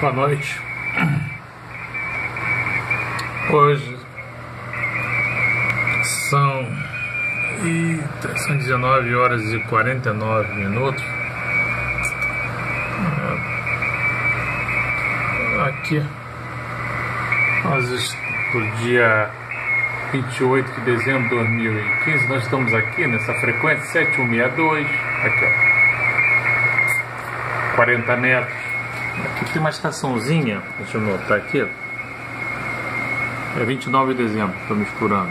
Boa noite. Hoje são, eita, são 19 horas e 49 minutos. Aqui, nós, do dia 28 de dezembro de 2015, nós estamos aqui nessa frequência 7162, aqui ó, 40 metros. Aqui tem uma estaçãozinha, deixa eu notar aqui. É 29 de dezembro, estou misturando.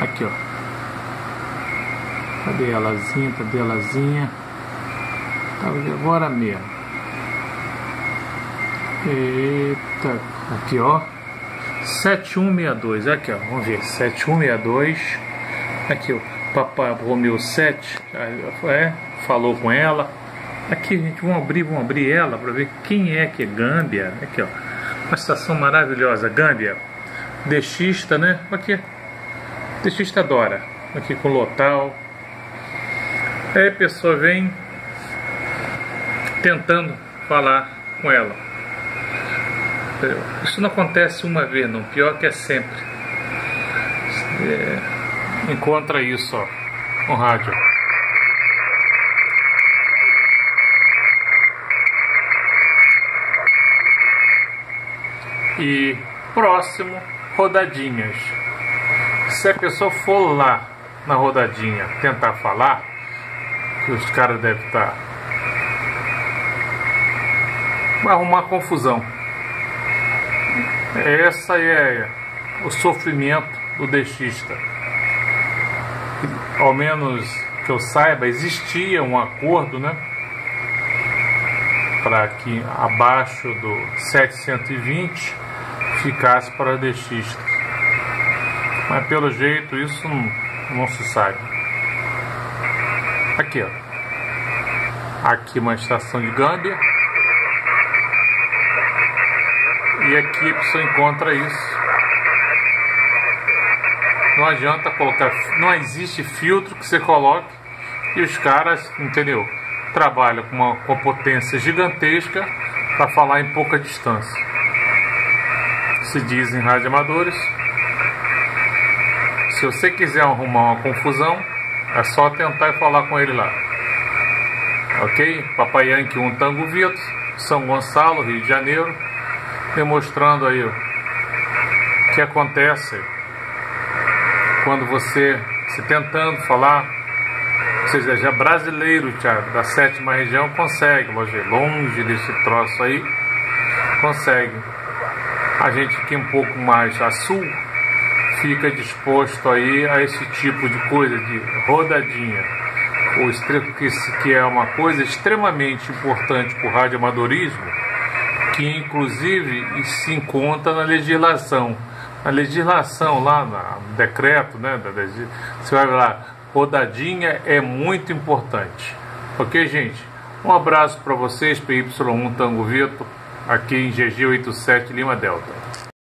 Aqui, ó. Cadê elazinha? Cadê elazinha? Tá agora mesmo. Eita, aqui, ó. 7162, aqui, ó. Vamos ver. 7162. Aqui, ó. Papai Romeu 7. É, falou com ela Aqui, gente, vamos abrir, vamos abrir ela para ver quem é que é Gâmbia. Aqui, ó. Uma estação maravilhosa, Gâmbia. Dexista, né? Aqui. Dexista Dora. Aqui com Lotal. Aí a pessoa vem tentando falar com ela. Isso não acontece uma vez, não. Pior que é sempre. É, encontra isso, ó, no rádio. E próximo, rodadinhas. Se a pessoa for lá na rodadinha tentar falar, que os caras devem estar. Tá, vai arrumar confusão. Essa é o sofrimento do deixista. Ao menos que eu saiba, existia um acordo, né? Para que abaixo do 720 eficaz para deixistas. Mas pelo jeito isso não, não se sabe. Aqui, ó. Aqui uma estação de Gâmbia. E aqui a pessoa encontra isso. Não adianta colocar. Não existe filtro que você coloque e os caras, entendeu? Trabalham com uma, com uma potência gigantesca para falar em pouca distância se diz em rádio amadores. Se você quiser arrumar uma confusão, é só tentar falar com ele lá. Ok? Papai Yankee 1 Tango Vito, São Gonçalo, Rio de Janeiro, demonstrando aí o que acontece quando você se tentando falar, ou seja, já brasileiro Thiago, da sétima região consegue, longe desse troço aí, consegue. A gente que é um pouco mais a sul fica disposto aí a esse tipo de coisa de rodadinha. O que é uma coisa extremamente importante para o radioamadorismo que inclusive se encontra na legislação. Na legislação lá no decreto né você vai lá rodadinha é muito importante ok gente um abraço para vocês PY1 Tango Vito aqui em GG87 Lima Delta.